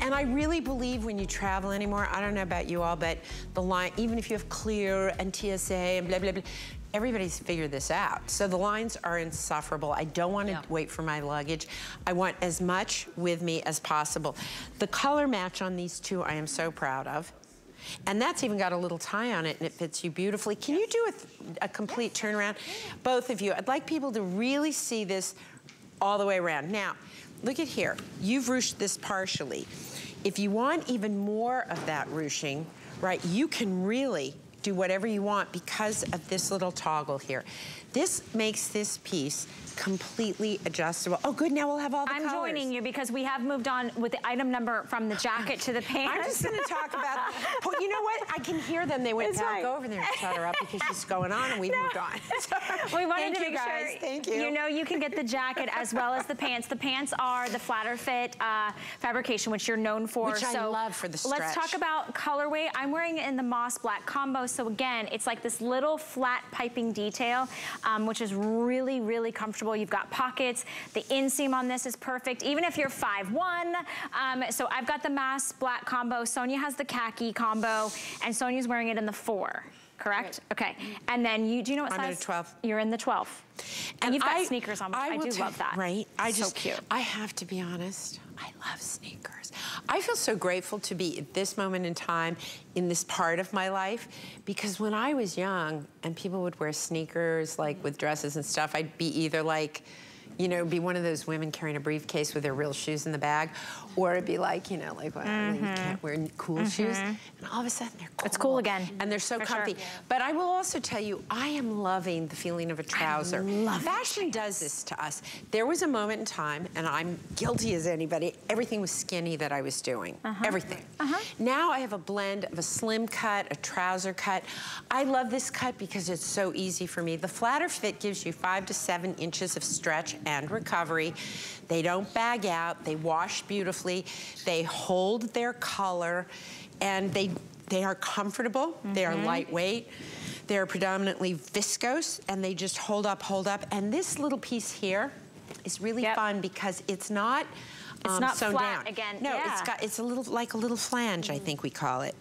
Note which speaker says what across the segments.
Speaker 1: And I really believe when you travel anymore, I don't know about you all, but the line, even if you have clear and TSA and blah, blah, blah, everybody's figured this out. So the lines are insufferable. I don't want to yeah. wait for my luggage. I want as much with me as possible. The color match on these two I am so proud of. And that's even got a little tie on it and it fits you beautifully. Can yes. you do a, a complete yes. turnaround? Both of you. I'd like people to really see this all the way around. Now, look at here. You've ruched this partially. If you want even more of that ruching, right, you can really do whatever you want because of this little toggle here. This makes this piece completely adjustable. Oh, good, now we'll have all the colors.
Speaker 2: I'm
Speaker 1: colors.
Speaker 2: joining you because we have moved on with the item number from the jacket to the pants.
Speaker 1: I'm just gonna talk about, well, you know what? I can hear them. They went back right. over there and shut her up because she's going on and we've no. moved on.
Speaker 2: So, we wanted to make
Speaker 1: guys.
Speaker 2: sure
Speaker 1: Thank you.
Speaker 2: you know you can get the jacket as well as the pants. The pants are the flatter fit uh, fabrication, which you're known for.
Speaker 1: Which
Speaker 2: so
Speaker 1: I love for the stretch.
Speaker 2: Let's talk about colorway. I'm wearing it in the moss black combo. So again, it's like this little flat piping detail, um, which is really, really comfortable. You've got pockets. The inseam on this is perfect, even if you're 5'1". Um, so I've got the mass black combo. Sonia has the khaki combo, and Sonia's wearing it in the four correct? Right. Okay. And then you, do you know what
Speaker 1: I'm
Speaker 2: size?
Speaker 1: I'm in a 12.
Speaker 2: You're in the 12. And, and you've got I, sneakers on. I, I do love that.
Speaker 1: Right. I
Speaker 2: so
Speaker 1: just,
Speaker 2: cute.
Speaker 1: I have to be honest. I love sneakers. I feel so grateful to be at this moment in time in this part of my life because when I was young and people would wear sneakers like with dresses and stuff, I'd be either like, you know, be one of those women carrying a briefcase with their real shoes in the bag, or it'd be like, you know, like, well, mm -hmm. you mm-hmm. can't wear cool mm -hmm. shoes. And all of a sudden they're cool.
Speaker 2: It's cool again.
Speaker 1: And they're so comfy. Sure. But I will also tell you, I am loving the feeling of a trouser.
Speaker 2: I love
Speaker 1: Fashion
Speaker 2: it.
Speaker 1: does this to us. There was a moment in time, and I'm guilty as anybody, everything was skinny that I was doing. Uh -huh. Everything. Uh -huh. Now I have a blend of a slim cut, a trouser cut. I love this cut because it's so easy for me. The flatter fit gives you five to seven inches of stretch and recovery. They don't bag out, they wash beautifully, they hold their color, and they, they are comfortable, mm -hmm. they are mm-hmm. lightweight. They're predominantly viscose and they just hold up, hold up. And this little piece here is really yep. fun because it's not
Speaker 2: it's
Speaker 1: um,
Speaker 2: not
Speaker 1: sewn
Speaker 2: flat
Speaker 1: down.
Speaker 2: again.
Speaker 1: No,
Speaker 2: yeah.
Speaker 1: it's got it's a little like a little flange, I think we call it.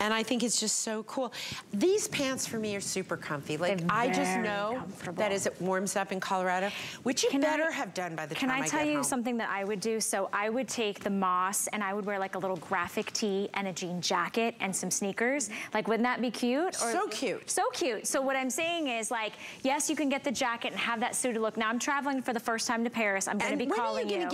Speaker 1: and I think it's just so cool. These pants for me are super comfy. Like I just know that as it warms up in Colorado, which you can better I, have done by the
Speaker 2: time
Speaker 1: I
Speaker 2: Can I tell you
Speaker 1: home.
Speaker 2: something that I would do? So I would take the moss and I would wear like a little graphic tee and a jean jacket and some sneakers. Like wouldn't that be cute?
Speaker 1: Or, so cute.
Speaker 2: So cute. So what I'm saying is like, yes, you can get the jacket and have that suited look. Now I'm traveling for the first time to Paris. I'm gonna be calling you.